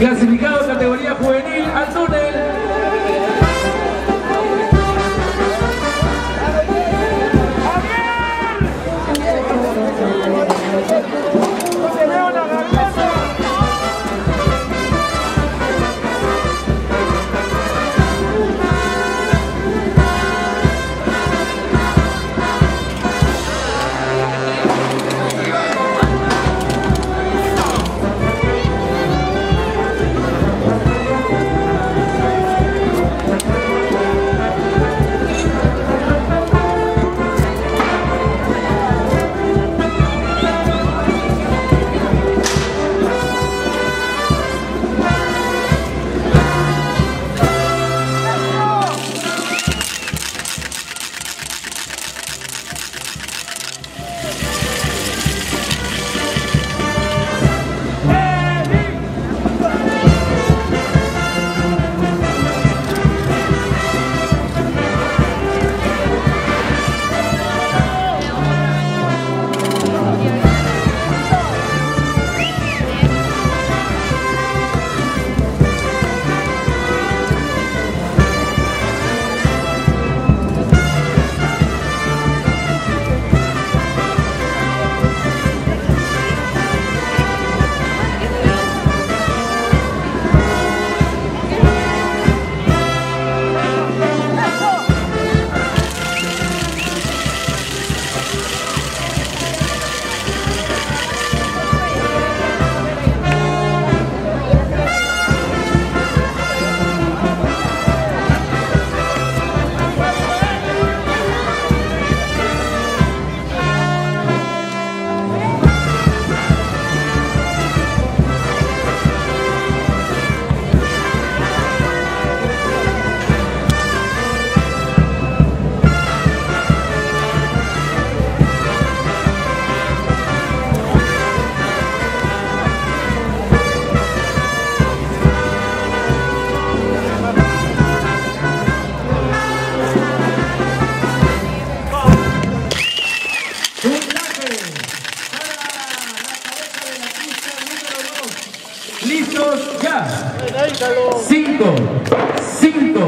clasificar Ya. Cinco, cinco,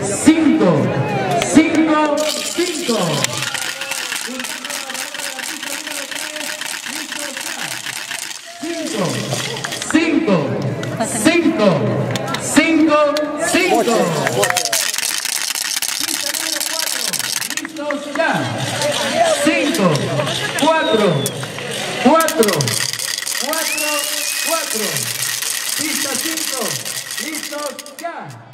cinco, cinco, cinco. Cinco, cinco, cinco, cinco, cinco. Listos ya. Cinco, cuatro, cuatro, cuatro, cuatro. Pista 5, listos ya.